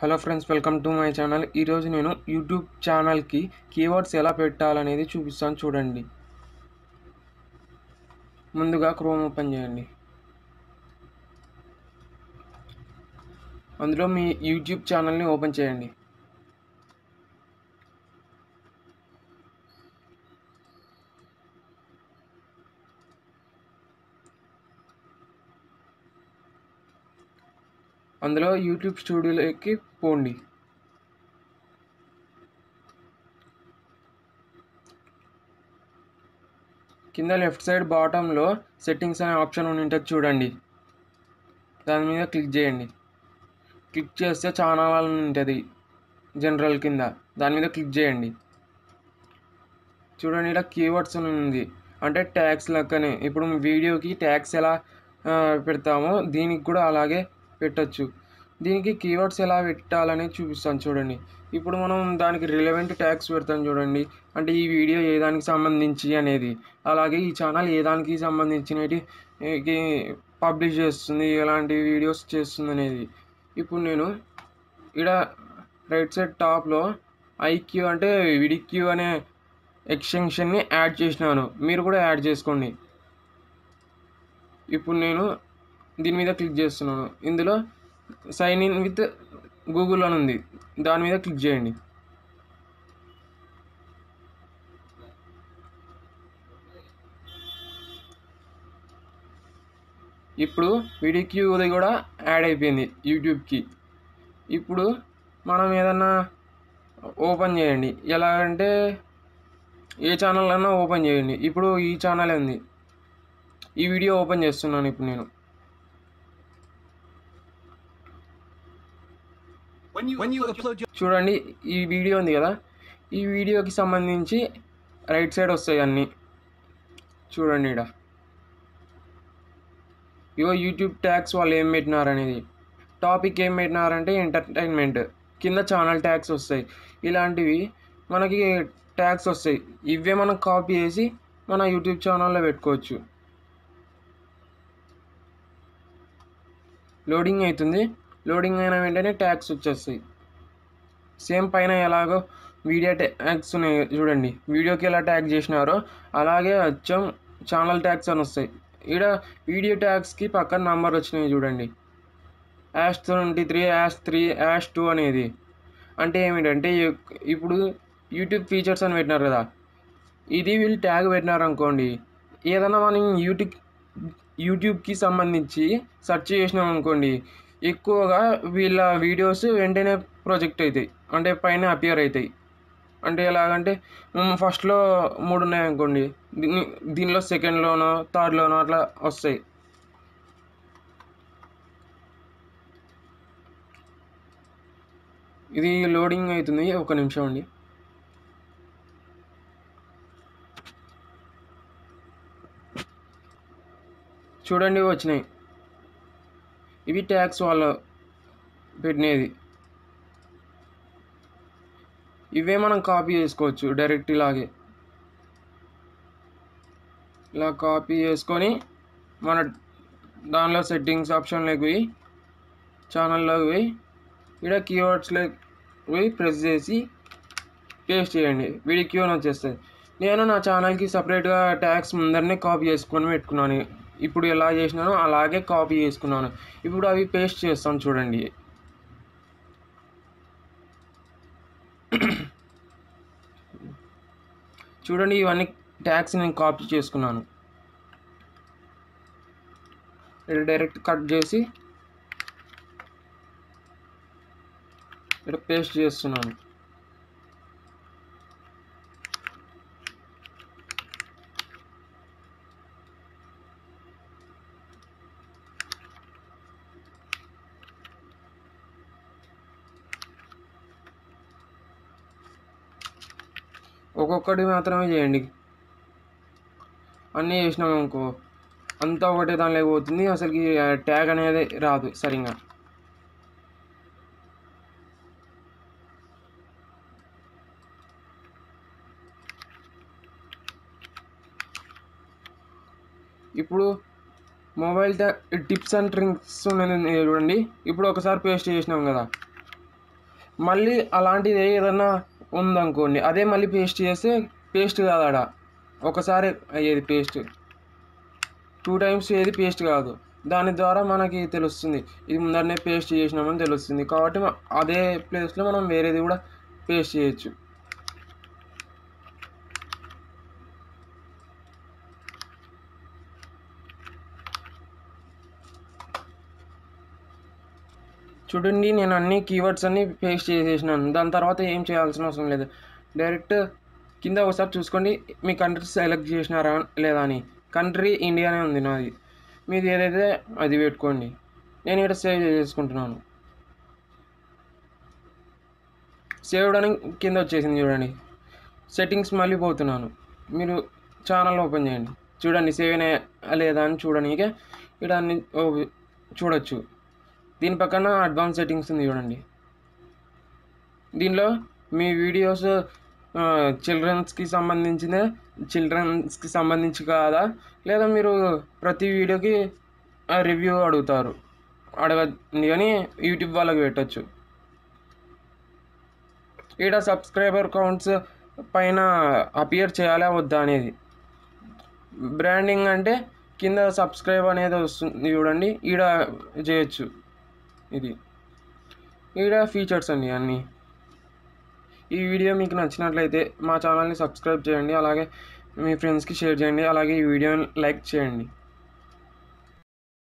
Hello friends welcome to my channel. ఈరోజు నేను YouTube ఛానల్కి కీవర్డ్స్ ఎలా పెట్టాలనేది చూపిస్తాను చూడండి. ముందుగా క్రోమ్ ఓపెన్ చేయండి. అందులో మీ యూట్యూబ్ ఛానల్ని ఓపెన్ చేయండి. అందులో యూట్యూబ్ స్టూడియోలోకి పోండి. కింద లెఫ్ట్ సైడ్ బాటంలో సెట్టింగ్స్ అనే ఆప్షన్ ఉంటుంది చూడండి. దాని మీద క్లిక్ చేయండి. క్లిక్ చేస్తే ఛానల్ ఉంటుంది జనరల్ కింద. దాని మీద క్లిక్ చేయండి. చూడండి ఇక్కడ కీవర్డ్స్ ఉంది. అంటే ట్యాగ్స్ లెక్కనే. ఇప్పుడు వీడియోకి ట్యాగ్స్ ఎలా పెడతామో దీనికి కూడా అలాగే పెట్టచ్చు. దీనికి కీవర్డ్స్ ఎలా పెట్టాలని చూపిస్తాను చూడండి. ఇప్పుడు మనం దానికి రిలవెంట్ ట్యాగ్స్ పెడతాం చూడండి. అంటే ఈ వీడియో ఏ దానికి సంబంధించి అనేది. అలాగే ఈ ఛానల్ ఏ దానికి సంబంధించినవి పబ్లిష్ చేస్తుంది ఎలాంటి వీడియోస్ చేస్తుంది అనేది. ఇప్పుడు నేను ఇక్కడ రైట్ సైడ్ టాప్లో ఐక్యూ అంటే విడిక్యూ అనే ఎక్స్టెన్షన్ని యాడ్ చేసినాను. మీరు కూడా యాడ్ చేసుకోండి. ఇప్పుడు నేను దీని మీద క్లిక్ చేస్తున్నాను. ఇందులో సైన్ ఇన్ విత్ గూగుల్ అని ఉంది. దాని మీద క్లిక్ చేయండి. ఇప్పుడు వీడిక్యూది కూడా యాడ్ అయిపోయింది యూట్యూబ్కి. ఇప్పుడు మనం ఏదన్నా ఓపెన్ చేయండి. ఎలా అంటే ఏ ఛానల్ అన్నా ఓపెన్ చేయండి. ఇప్పుడు ఈ ఛానల్ ఉంది. ఈ వీడియో ఓపెన్ చేస్తున్నాను ఇప్పుడు నేను. చూడండి ఈ వీడియో ఉంది కదా? ఈ వీడియోకి సంబంధించి రైట్ సైడ్ వస్తాయి అన్నీ. చూడండి ఇక్కడ ఇగో యూట్యూబ్ ట్యాగ్స్ వాళ్ళు ఏం పెట్టినారు అనేది. టాపిక్ ఏం పెట్టినారంటే ఎంటర్టైన్మెంట్ కింద ఛానల్ ట్యాగ్స్ వస్తాయి. ఇలాంటివి మనకి ట్యాగ్స్ వస్తాయి. ఇవే మనం కాపీ చేసి మన యూట్యూబ్ ఛానల్లో పెట్టుకోవచ్చు. లోడింగ్ అవుతుంది. లోడింగ్ అయిన వెంటనే ట్యాగ్స్ వచ్చేస్తాయి. సేమ్ పైన ఎలాగో వీడియో ట్యాగ్స్ ఉన్నాయి చూడండి. వీడియోకి ఎలా ట్యాగ్ చేసినారో అలాగే అచ్చం ఛానల్ ట్యాగ్స్ అని వస్తాయి. ఇక్కడ వీడియో ట్యాగ్స్కి పక్కన నంబర్ వచ్చినాయి చూడండి. Hash twenty three hash three hash two అనేది. అంటే ఏమిటంటే ఇప్పుడు యూట్యూబ్ ఫీచర్స్ అని పెట్టినారు కదా. ఇది వీళ్ళు ట్యాగ్ పెట్టినారు అనుకోండి ఏదైనా మనం యూట్యూబ్ యూట్యూబ్కి సంబంధించి సెర్చ్ చేసినాం అనుకోండి ఎక్కువగా వీళ్ళ వీడియోస్ వెంటనే ప్రొజెక్ట్ అవుతాయి అంటే పైన అపియర్ అవుతాయి అంటే ఎలాగంటే ఫస్ట్లో మూడు ఉన్నాయి అనుకోండి. దీని దీనిలో సెకండ్లోనో థర్డ్లోనో అట్లా వస్తాయి. ఇది లోడింగ్ అవుతుంది. ఒక నిమిషం అండి. చూడండి వచ్చినాయి. ఇవి ట్యాక్స్ వాళ్ళు పెట్టినది. ఇవే మనం కాపీ చేసుకోవచ్చు డైరెక్ట్ ఇలాగే. ఇలా కాపీ చేసుకొని మన దానిలో సెట్టింగ్స్ ఆప్షన్లోకి పోయి ఛానల్లోకి పోయి ఇక్కడ కీవర్డ్స్లోకి పోయి ప్రెస్ చేసి పేస్ట్ చేయండి. వీడి క్యూ వచ్చేస్తుంది. నేను నా ఛానల్కి సపరేట్గా ట్యాక్స్ ముందరనే కాపీ చేసుకొని పెట్టుకున్నాను. ఇప్పుడు ఎలా చేసినానో అలాగే కాపీ చేసుకున్నాను. ఇప్పుడు అవి పేస్ట్ చేస్తాను చూడండి. చూడండి ఇవన్నీ ట్యాక్స్ నేను కాపీ చేసుకున్నాను. ఇక్కడ డైరెక్ట్ కట్ చేసి ఇక్కడ పేస్ట్ చేస్తున్నాను. ఒక్కొక్కటి మాత్రమే చేయండి. అన్నీ చేసినాం అనుకో అంతా ఒకటే దానిలో పోతుంది. అసలుకి ట్యాగ్ అనేది రాదు సరిగా ఇప్పుడు మొబైల్ టిప్స్ అండ్ ట్రింక్స్ ఉన్నది చూడండి. ఇప్పుడు ఒకసారి పేస్ట్ చేసినాం కదా. మళ్ళీ అలాంటిది ఏదన్నా ఉందనుకోండి. అదే మళ్ళీ పేస్ట్ చేస్తే పేస్ట్ కాదు ఆడ ఒకసారి అయ్యేది పేస్ట్. టూ టైమ్స్ ఏది పేస్ట్ కాదు. దాని ద్వారా మనకి తెలుస్తుంది. ఇది ముందరనే పేస్ట్ చేసినామని తెలుస్తుంది. కాబట్టి అదే ప్లేస్లో మనం వేరేది కూడా పేస్ట్ చేయొచ్చు. చూడండి నేను అన్ని కీవర్డ్స్ అన్ని పేస్ట్ చేసేసినాను. దాని తర్వాత ఏం చేయాల్సిన అవసరం లేదు. డైరెక్ట్ కింద ఒకసారి చూసుకోండి మీ కంట్రీ సెలెక్ట్ చేసినారా లేదా అని. కంట్రీ ఇండియానే ఉంది నాది. మీది ఏదైతే అది పెట్టుకోండి. నేను ఇక్కడ సేవ్ చేసుకుంటున్నాను సేవ్ అని కింద వచ్చేసింది చూడండి. సెట్టింగ్స్ మళ్ళీ పోతున్నాను. మీరు ఛానల్ ఓపెన్ చేయండి. చూడండి సేవ్ అయినా లేదా అని చూడడానికి ఇక్కడ అన్ని చూడొచ్చు. దీని పక్కన అడ్వాన్స్ సెట్టింగ్స్ ఉంది చూడండి. దీనిలో మీ వీడియోస్ చిల్డ్రన్స్కి సంబంధించిన చిల్డ్రన్స్కి సంబంధించి కాదా? లేదా మీరు ప్రతి వీడియోకి రివ్యూ అడుగుతారు. అడగండి కానీ యూట్యూబ్ వాళ్ళకి పెట్టచ్చు. ఈడ సబ్స్క్రైబర్ కౌంట్స్ పైన అపియర్ చేయాలా వద్దా అనేది. బ్రాండింగ్ అంటే కింద సబ్స్క్రైబ్ అనేది వస్తుంది చూడండి. ఈడ చేయొచ్చు. ఇది. ఈడ ఫీచర్స్ అండి అన్నీ. ఈ వీడియో మీకు నచ్చినట్లయితే మా ఛానల్ని సబ్స్క్రైబ్ చేయండి అలాగే మీ ఫ్రెండ్స్కి షేర్ చేయండి అలాగే ఈ వీడియోని లైక్ చేయండి.